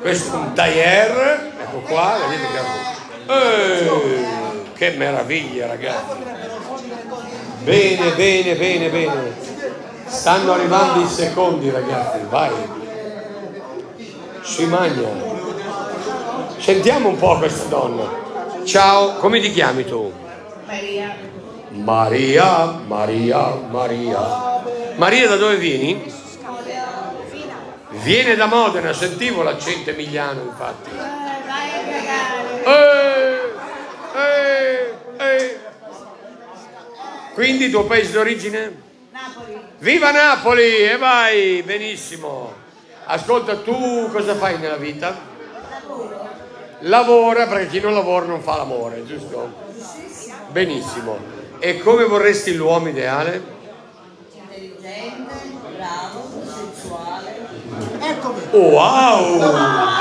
questo è un tailleur, ecco qua, vedete che, eh, che meraviglia ragazzi. Bene, bene, bene, bene. Stanno arrivando i secondi ragazzi, vai. Si mangia. Sentiamo un po' questa donna. Ciao, come ti chiami tu? Maria. Maria, Maria, Maria. Maria da dove vieni? Viene da Modena, sentivo l'accento emiliano infatti. Vai a cagare. Eh, eh, eh. Quindi tuo paese d'origine? Napoli. Viva Napoli! E vai, benissimo. Ascolta, tu cosa fai nella vita? Lavoro. Lavora, perché chi non lavora non fa l'amore, giusto? Benissimo. E come vorresti l'uomo ideale? Intelligente, bravo, sensuale. Eccomi. Wow!